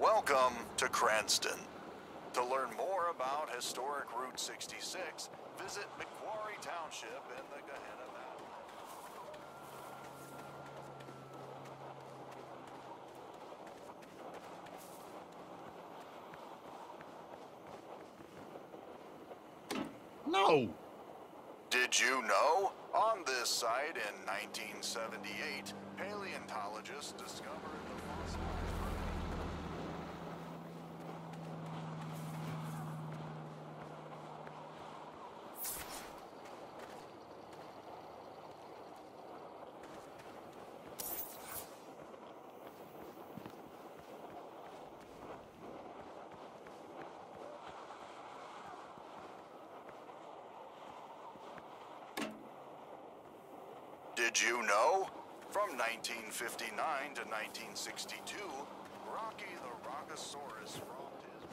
Welcome to Cranston. To learn more about historic Route 66, visit Macquarie Township in the Gehenna Valley. No! Did you know? On this site in 1978, paleontologists discovered the fossilized Did you know? From 1959 to 1962, Rocky the Rockosaurus romped his.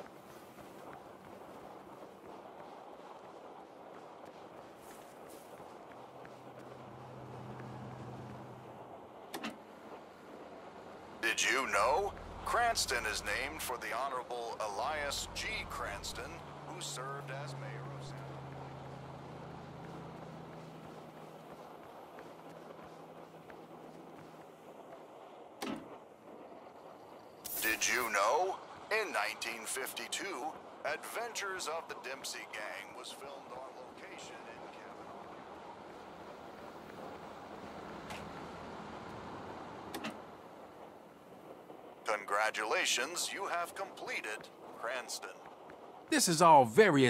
Did you know? Cranston is named for the Honorable Elias G. Cranston, who served as mayor of San Did you know? In 1952, Adventures of the Dempsey Gang was filmed on location in Kavanaugh. Congratulations, you have completed Cranston. This is all very